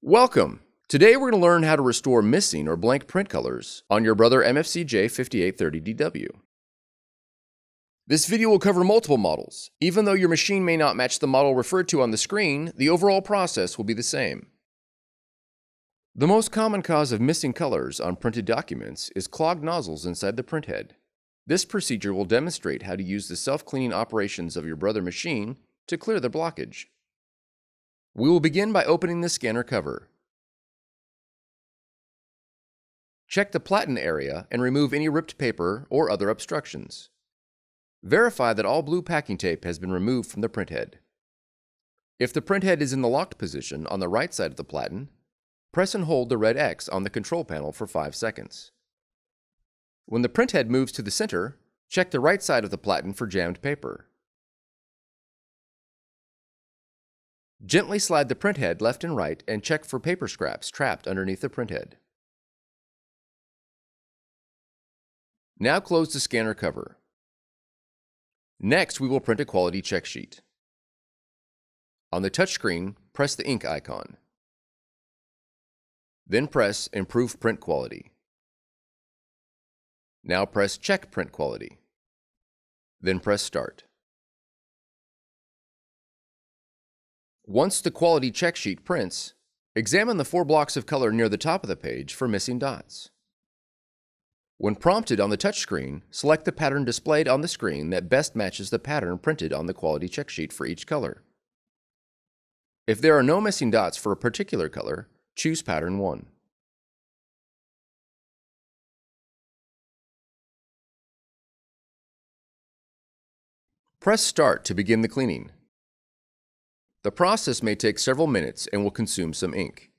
Welcome! Today we're going to learn how to restore missing or blank print colors on your Brother MFC J5830DW. This video will cover multiple models. Even though your machine may not match the model referred to on the screen, the overall process will be the same. The most common cause of missing colors on printed documents is clogged nozzles inside the printhead. This procedure will demonstrate how to use the self-cleaning operations of your Brother machine to clear the blockage. We will begin by opening the scanner cover. Check the platen area and remove any ripped paper or other obstructions. Verify that all blue packing tape has been removed from the printhead. If the printhead is in the locked position on the right side of the platen, press and hold the red X on the control panel for 5 seconds. When the printhead moves to the center, check the right side of the platen for jammed paper. Gently slide the printhead left and right and check for paper scraps trapped underneath the printhead. Now close the scanner cover. Next, we will print a quality check sheet. On the touchscreen, press the ink icon. Then press Improve Print Quality. Now press Check Print Quality. Then press Start. Once the quality check sheet prints, examine the four blocks of color near the top of the page for missing dots. When prompted on the touchscreen, select the pattern displayed on the screen that best matches the pattern printed on the quality check sheet for each color. If there are no missing dots for a particular color, choose pattern 1. Press Start to begin the cleaning. The process may take several minutes and will consume some ink.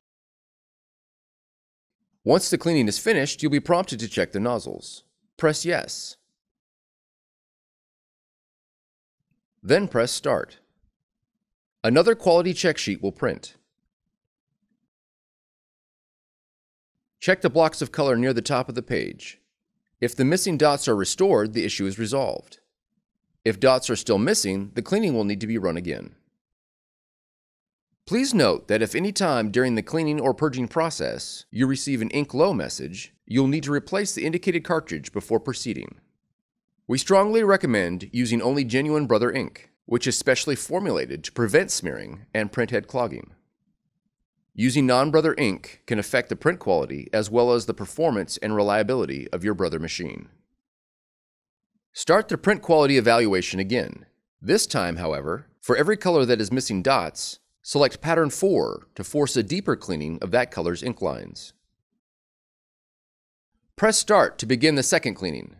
Once the cleaning is finished, you'll be prompted to check the nozzles. Press Yes. Then press Start. Another quality check sheet will print. Check the blocks of color near the top of the page. If the missing dots are restored, the issue is resolved. If dots are still missing, the cleaning will need to be run again. Please note that if any time during the cleaning or purging process you receive an ink low message, you'll need to replace the indicated cartridge before proceeding. We strongly recommend using only genuine Brother ink, which is specially formulated to prevent smearing and printhead clogging. Using non-Brother ink can affect the print quality as well as the performance and reliability of your Brother machine. Start the print quality evaluation again. This time, however, for every color that is missing dots, Select pattern 4 to force a deeper cleaning of that color's ink lines. Press Start to begin the second cleaning.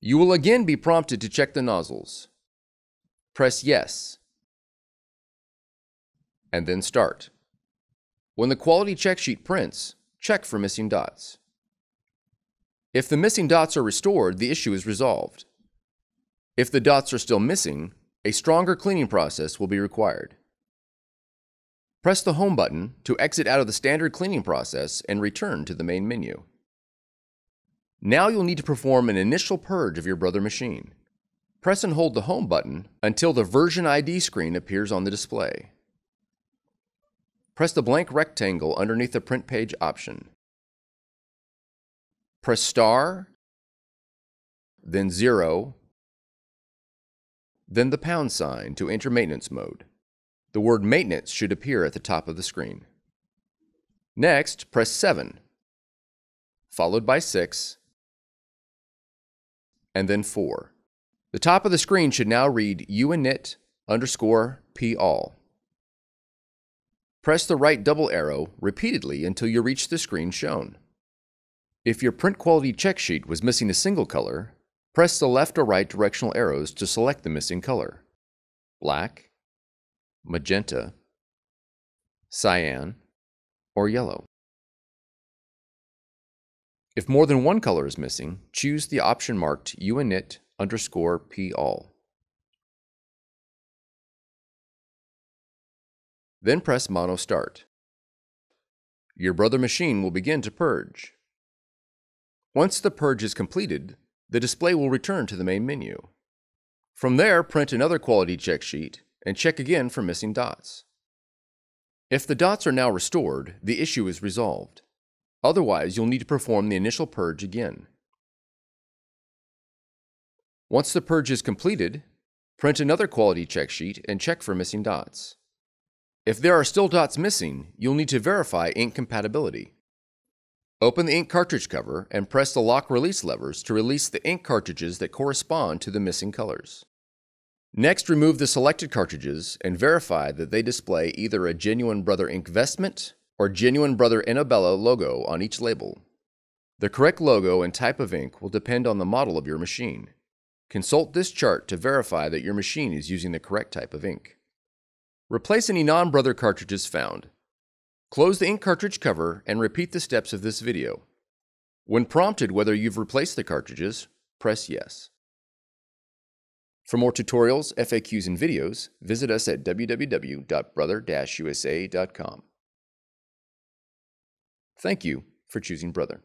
You will again be prompted to check the nozzles. Press Yes, and then Start. When the quality check sheet prints, check for missing dots. If the missing dots are restored, the issue is resolved. If the dots are still missing, a stronger cleaning process will be required. Press the Home button to exit out of the standard cleaning process and return to the main menu. Now you'll need to perform an initial purge of your Brother machine. Press and hold the Home button until the version ID screen appears on the display. Press the blank rectangle underneath the print page option. Press star, then zero, then the pound sign to enter maintenance mode. The word maintenance should appear at the top of the screen. Next, press 7, followed by 6, and then 4. The top of the screen should now read uinit underscore p all. Press the right double arrow repeatedly until you reach the screen shown. If your print quality check sheet was missing a single color, Press the left or right directional arrows to select the missing color. Black, magenta, cyan, or yellow. If more than one color is missing, choose the option marked uinit underscore p all. Then press Mono Start. Your Brother machine will begin to purge. Once the purge is completed, the display will return to the main menu. From there, print another quality check sheet and check again for missing dots. If the dots are now restored, the issue is resolved. Otherwise, you'll need to perform the initial purge again. Once the purge is completed, print another quality check sheet and check for missing dots. If there are still dots missing, you'll need to verify ink compatibility. Open the ink cartridge cover and press the lock release levers to release the ink cartridges that correspond to the missing colors. Next, remove the selected cartridges and verify that they display either a Genuine Brother INKvestment or Genuine Brother Innobella logo on each label. The correct logo and type of ink will depend on the model of your machine. Consult this chart to verify that your machine is using the correct type of ink. Replace any non-Brother cartridges found. Close the ink cartridge cover and repeat the steps of this video. When prompted whether you've replaced the cartridges, press yes. For more tutorials, FAQs, and videos, visit us at www.brother-usa.com. Thank you for choosing Brother.